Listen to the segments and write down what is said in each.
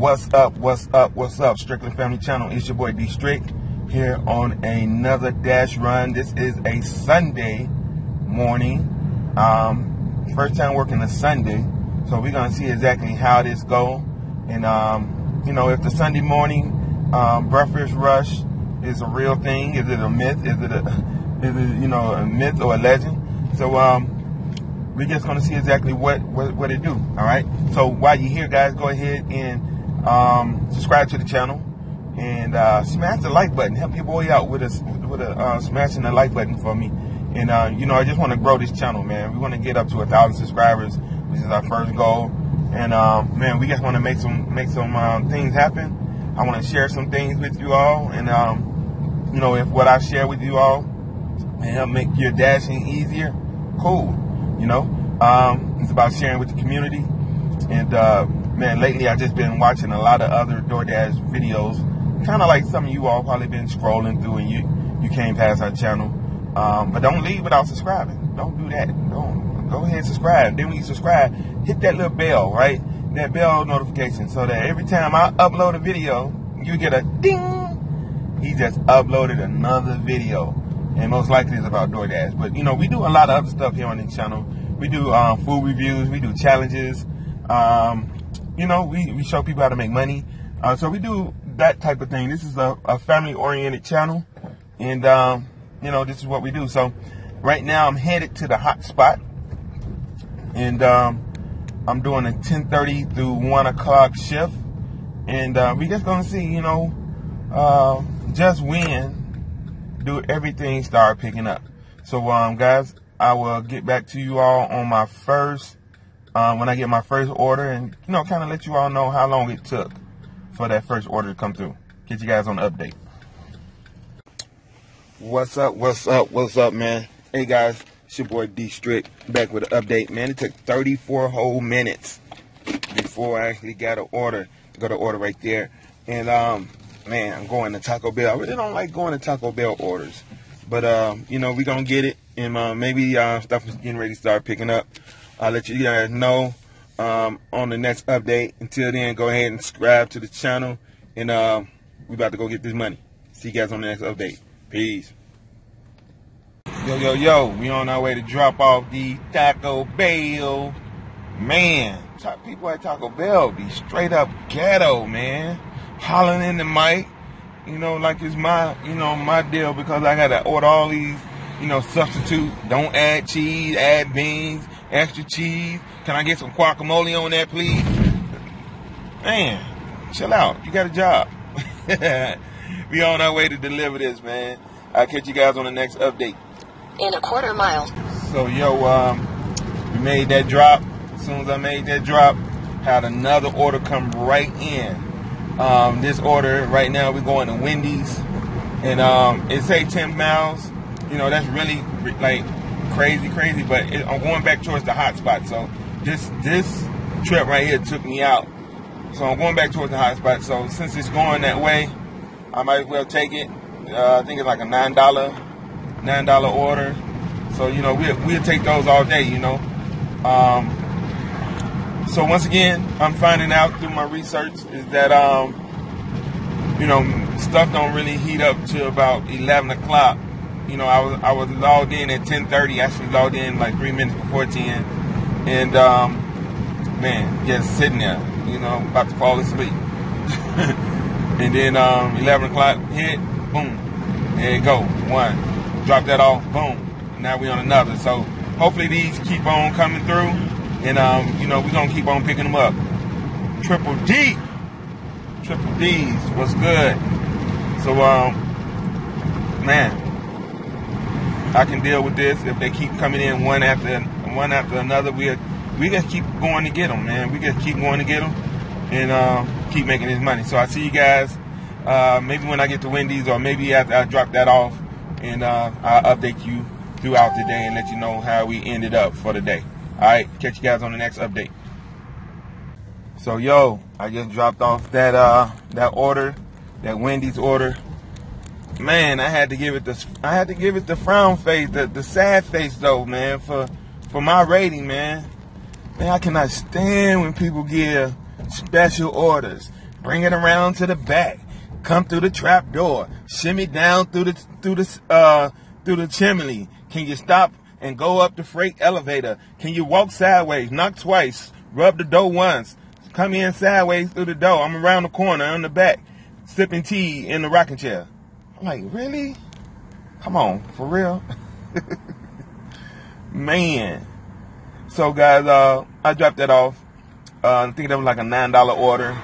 What's up? What's up? What's up? Strickland Family Channel. It's your boy D Strick here on another dash run. This is a Sunday morning. Um, first time working a Sunday, so we're gonna see exactly how this go. And um, you know, if the Sunday morning um, breakfast rush is a real thing, is it a myth? Is it a is it you know a myth or a legend? So um, we're just going to see exactly what, what, what it do. All right. So while you're here, guys, go ahead and um, subscribe to the channel and uh, smash the like button. Help your boy out with a with a uh, smashing the like button for me. And uh, you know, I just want to grow this channel, man. We want to get up to a thousand subscribers, which is our first goal. And um, man, we just want to make some make some um, things happen. I want to share some things with you all, and um, you know, if what I share with you all and help make your dashing easier, cool. You know, um, it's about sharing with the community. And uh, man, lately I've just been watching a lot of other DoorDash videos, kind of like some of you all probably been scrolling through and you you came past our channel. Um, but don't leave without subscribing. Don't do that. Don't go ahead and subscribe. Then when you subscribe, hit that little bell, right? That bell notification, so that every time I upload a video, you get a ding. He just uploaded another video and most likely it's about DoorDash. But you know, we do a lot of other stuff here on the channel. We do um, food reviews, we do challenges. Um, you know, we, we show people how to make money. Uh, so we do that type of thing. This is a, a family oriented channel, and um, you know, this is what we do. So right now, I'm headed to the hot spot, and um, I'm doing a 10:30 through one o'clock shift, and uh, we just gonna see, you know, uh, just when do everything start picking up. So, um, guys, I will get back to you all on my first, um, when I get my first order and, you know, kind of let you all know how long it took for that first order to come through. Get you guys on the update. What's up? What's up? What's up, man? Hey, guys, it's your boy D Strick back with an update. Man, it took 34 whole minutes before I actually got an order. Got an order right there. And, um, man, I'm going to Taco Bell. I really don't like going to Taco Bell orders, but uh, you know we gonna get it, and uh, maybe uh, stuff is getting ready to start picking up. I'll let you guys know um, on the next update. Until then, go ahead and subscribe to the channel, and uh, we about to go get this money. See you guys on the next update. Peace. Yo, yo, yo, we on our way to drop off the Taco Bell. Man, people at Taco Bell be straight up ghetto, man hollering in the mic, you know, like it's my, you know, my deal because I gotta order all these, you know, substitute. Don't add cheese, add beans, extra cheese. Can I get some guacamole on that, please? Man, chill out. You got a job. we on our way to deliver this, man. I'll catch you guys on the next update. In a quarter mile. So, yo, um, we made that drop. As soon as I made that drop, had another order come right in um, this order right now. We're going to Wendy's, and um, it say 10 miles. You know, that's really like crazy, crazy. But it, I'm going back towards the hot spot. So this this trip right here took me out. So I'm going back towards the hot spot. So since it's going that way, I might as well take it. Uh, I think it's like a nine dollar nine dollar order. So you know we'll we'll take those all day. You know. Um, so once again, I'm finding out through my research is that um, you know stuff don't really heat up to about 11 o'clock. You know, I was I was logged in at 10:30. Actually logged in like three minutes before 10, and um, man, just sitting there, you know, about to fall asleep. and then um, 11 o'clock hit, boom, there you go, one. Drop that off, boom. Now we on another. So hopefully these keep on coming through and, um, you know, we're to keep on picking them up. Triple D. Triple D's. What's good? So, um, man, I can deal with this. If they keep coming in one after one after another, we we just keep going to get them, man. We just keep going to get them and uh, keep making this money. So I see you guys uh, maybe when I get to Wendy's or maybe after I drop that off and uh, I'll update you throughout the day and let you know how we ended up for the day. All right, catch you guys on the next update. So yo, I just dropped off that uh that order, that Wendy's order. Man, I had to give it the I had to give it the frown face, the the sad face though, man, for for my rating, man. Man, I cannot stand when people give special orders. bring it around to the back, come through the trap door, shimmy down through the through the uh through the chimney. Can you stop and go up the freight elevator? Can you walk sideways, knock twice, rub the door once, come in sideways through the door? I'm around the corner on the back, sipping tea in the rocking chair. I'm like, really? Come on, for real? Man. So guys, uh, I dropped that off. Uh, I think that was like a nine dollar order.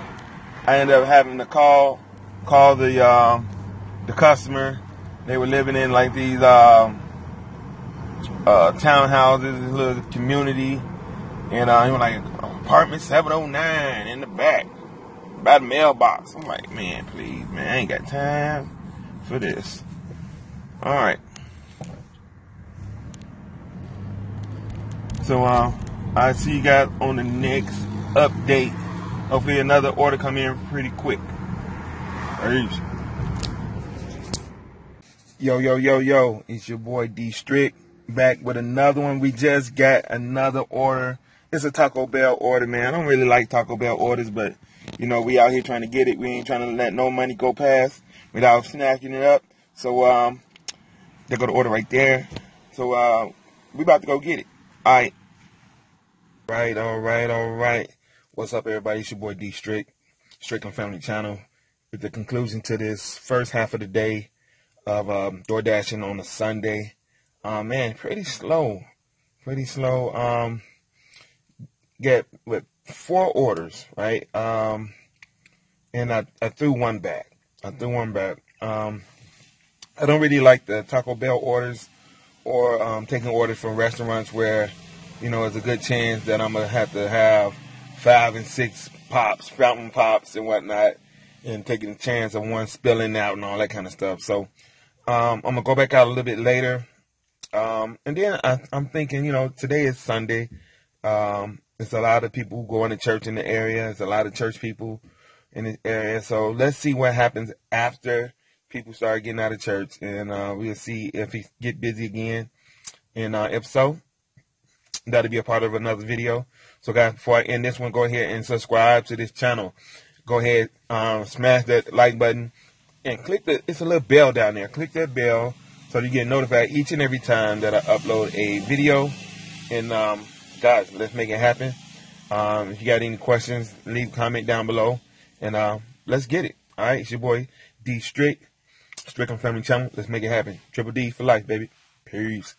I ended up having to call call the uh, the customer. They were living in like these uh, uh, townhouses, this little community, and uh, he was like apartment 709 in the back by the mailbox. I'm like, man, please, man, I ain't got time for this. All right. So uh, I see you guys on the next update. Hopefully another order come in pretty quick. Peace. Yo, yo, yo, yo. It's your boy D Strick back with another one. We just got another order. It's a Taco Bell order, man. I don't really like Taco Bell orders, but you know, we out here trying to get it. We ain't trying to let no money go past without snacking it up. So um they go to order right there. So uh we about to go get it. Alright. Right, all right, all right. What's up, everybody? It's your boy D Strick, Strickland Family Channel. With the conclusion to this first half of the day of um, door dashing on a Sunday. Um, man, pretty slow, pretty slow. Um, get with four orders, right? Um, and I, I threw one back. I one back. Um, I don't really like the Taco Bell orders or um, taking orders from restaurants where you know, it's a good chance that I'm gonna have to have five and six pops, fountain pops and whatnot, and taking a chance of one spilling out and all that kind of stuff. So um, I'm gonna go back out a little bit later, um, and then I, am thinking, you know, today is Sunday. Um, there's a lot of people going to church in the area. It's a lot of church people in the area. So let's see what happens after people start getting out of church, and uh, we'll see if he get busy again. And uh, if so, that'll be a part of another video. So guys, before I end this one, go ahead and subscribe to this channel. Go ahead, um, smash that like button and click the, it's a little bell down there. Click that bell so you get notified each and every time that I upload a video. And um, guys, let's make it happen. Um, if you got any questions, leave a comment down below. And uh, let's get it. All right, it's your boy D Strick, Strickland Family Channel. Let's make it happen. Triple D for life, baby. Peace.